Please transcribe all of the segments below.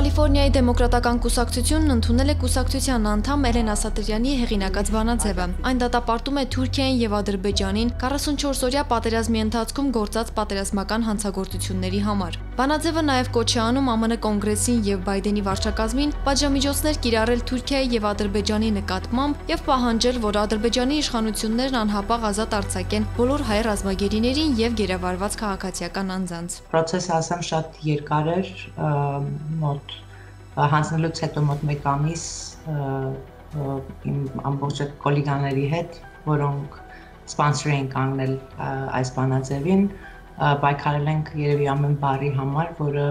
Կալիֆոռնիայի դեմոկրատական կուսակցությունն ընդունել է կուսակցության անդամ Էլենա Սատրյանի հեղինակած բանաձևը։ Այն դատապարտում է Թուրքիային եւ Ադրբեջանին 44-օրյա պատերազմի ընթացքում գործած պատերազմական հանցագործությունների համար։ Բանաձևը նաեւ կոչ է անում ԱՄՆ կոնգրեսին եւ Բայդենի վարչակազմին պատժամիջոցներ կիրառել Թուրքիայի եւ Ադրբեջանի նկատմամբ եւ պահանջել, որ Ադրբեջանի իշխանություններն անհապաղ ազատ արձակեն բոլոր հայ ռազմագերիներին եւ գերավարված քաղաքացիական անձանց։ Պրոցեսը ասեմ շատ երկար էր, մոտ հանձնելուց հետո մոտ 1 ամիս իմ ամբողջ կոլեգաների հետ, որոնք սպոնսոր էին կանգնել այս բանաձևին, պայքարել ենք երևի ամեն բարի համար, որը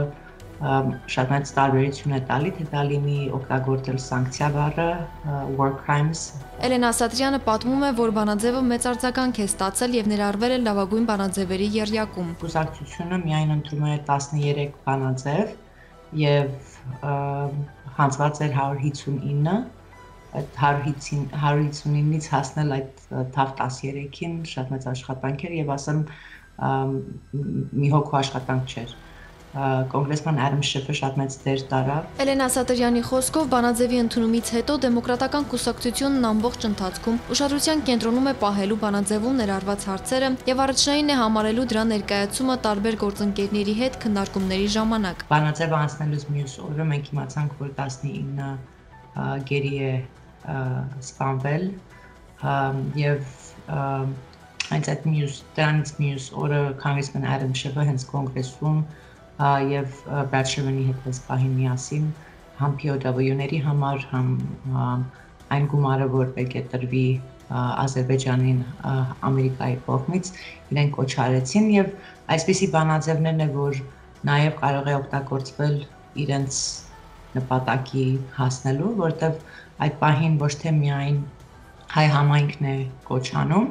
շատ մեծ տարբերություն է տալի, թե դա լինի օգտագործել սանկցիա բառը, war crimes։ Էլենա Սատրյանը պատմում է, որ բանաձևը մեծ արձագանք է ստացել եւ ներառվել է լավագույն բանաձևերի երյակում։ Կուսակցությունը միայն ընդունում է 13 բանաձև եւ հանձված էր 159 այդ 159-ից հասնել այդ թավ 13-ին շատ մեծ աշխատանք էր եւ ասեմ մի հոգու աշխատանք չէր կոնգրեսման Ադամ Շիֆը շատ մեծ դեր տարավ։ Էլենա Սատրյանի խոսքով բանաձևի ընդունումից հետո դեմոկրատական կուսակցությունն ամբողջ ընթացքում ուշադրության կենտրոնում է պահելու բանաձևում ներառված հարցերը եւ առաջնային է համարելու դրա ներկայացումը տարբեր գործընկերների հետ քննարկումների ժամանակ։ Բանաձևը անցնելուց մյուս օրը մենք իմացանք, որ 19 գերի է սպանվել եւ այնց այդ մյուս դրանից մյուս օրը կոնգրեսմեն Ադամ Շիֆը հենց կոնգրեսում եւ Բրադշևանի հետ այս պահին միասին համ POW-ների համար, համ այն գումարը, որ պետք է տրվի Ադրբեջանին Ամերիկայի կողմից իրենք կոչարեցին եւ այսպիսի բանաձևներն է, որ նաեւ կարող է օգտագործվել իրենց նպատակի հասնելու, որտեղ այդ պահին ոչ թե միայն հայ համայնքն է կոչանում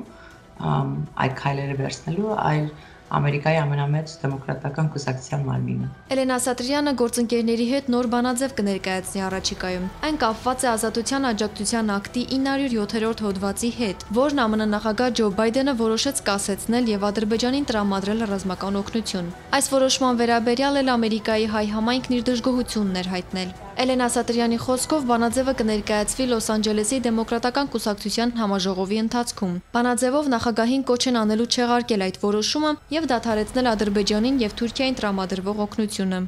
այդ քայլերը վերցնելու, այլ Ամերիկայի ամենամեծ դեմոկրատական կուսակցության մարմինը։ Էլենա Սատրյանը գործընկերների հետ նոր բանաձև կներկայացնի առաջիկայում։ Այն կապված է Ազատության աջակցության ակտի 907-րդ հոդվածի հետ, որն ԱՄՆ նախագահ Ջո Բայդենը որոշեց կասեցնել եւ Ադրբեջանին տրամադրել ռազմական օգնություն։ Այս որոշման վերաբերյալ էլ Ամերիկայի հայ համայնքն իր դժգոհությունն էր հայտնել։ Էլենա Սատրյանի խոսքով բանաձևը կներկայացվի Լոս Անջելեսի դեմոկրատական կուսակցության համաժողովի ընթացքում։ Բանաձևով նախագահին կոչ են անելու չեղարկել այդ որոշումը եւ դադարեցնել Ադրբեջանին եւ Թուրքիային տրամադրվող օգնությունը։